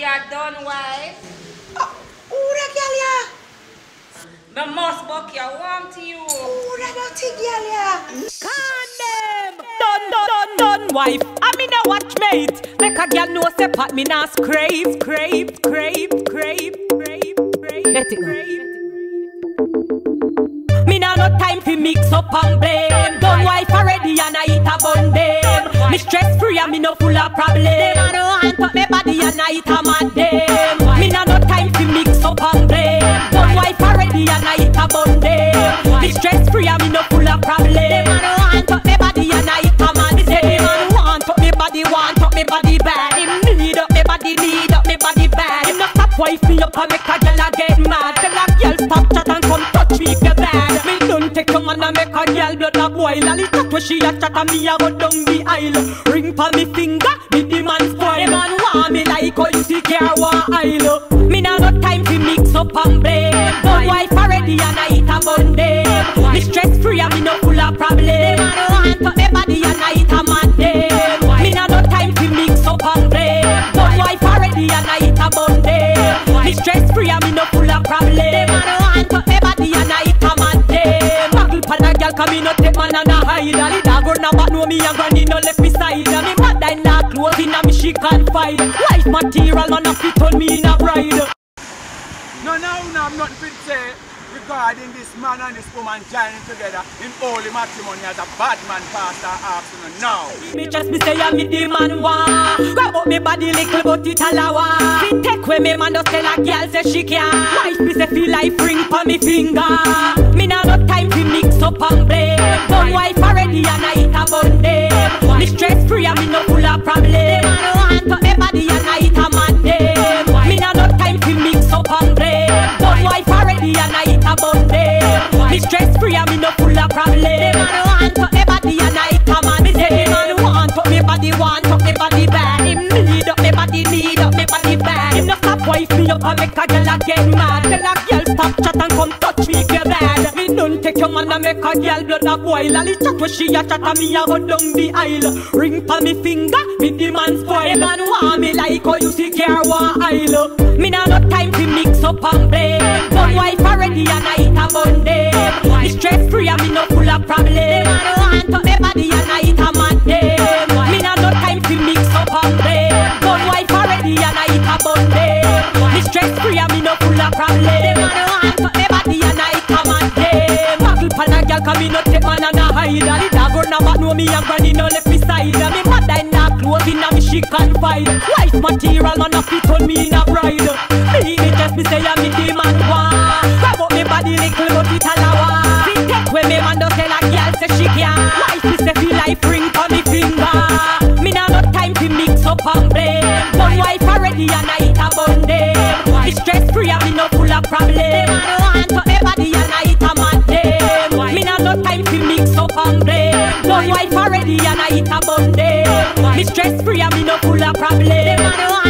But you're done, wife. Uh, oh, who that girl ya? The must buck you warm to you. Who that dirty girl ya? Condemn! Done, done, done, done, wife. I mean a watchmate. Make a girl know say pat me now scrape, scrape, scrape, scrape, scrape, scrape. Let it go. Me now no time fi mix up and blame. Done wife already and I eat a bun them. Me stress free and me no full of problem. I no want up me body and I eat a mad them. Me now no time fi mix up and blame. Done wife already and I eat a bun them. Me stress free and me no full of problem. I no want up me body and I eat a mad them. Say the man want up me body, want up me body bad. Him need up me body, need up me body bad. Him no stop wife me up and make a girl a get mad. Tell a girl stop chat and come touch me if you bad. Me take your man and make a girl blood a boil. A little where she a chat and me a go down the aisle. Ring pa me finger, me the man spoil. The man want me like how you see care one aisle. Me nah no time fi mix up and blame. Done wife already and I eat a them. Me stress free and me no full of problem. Man want up me body and I eat a them. Me nah no time fi mix up and blame. Done wife already and I eat a them. Me stress clothes in a me she can't fight. Life material man a fit on me in a bride. No, no, no, I'm nothing to say regarding this man and this woman joining together in holy matrimony as a bad man pastor asking now. Me just me say I'm me the man wa Grab up me body little but it alawa Fi take away me man just tell a girl say she can. Life me say feel like ring pa me finger Stress free and me no full of problem. Man want up me body and I eat a man Me say the man want up me body, want up me body bad. Him need up me body, need up me body bad. Him no stop wife me up and make a girl a get mad. Tell a girl stop chat and come touch me if bad. Me don't take your man and make a girl blood a boil. All the chat where she a chat and me a go down the aisle. Ring pa me finger, me the man spoil. Man want me like how you see care one aisle. Me no time to mix up and blame. Done wife already and I eat a them Me stress free and me no full of problem. Man want me body and I eat a them Me nah no time to mix up and blame. Done wife already and I eat a them Me stress free and me no full of problem. Man want me body and I eat a them Muggle pan a girl 'cause me no take man and a hide And the dog run a back know me and granny no left me side. Me mother in a clothes in a me she confide. Wife material man a fit and me no full of problem. Want up me and I eat a man them Me nah no time to mix up and blame. Done wife already and I eat a bun them Me stress free and me no full of problem. Man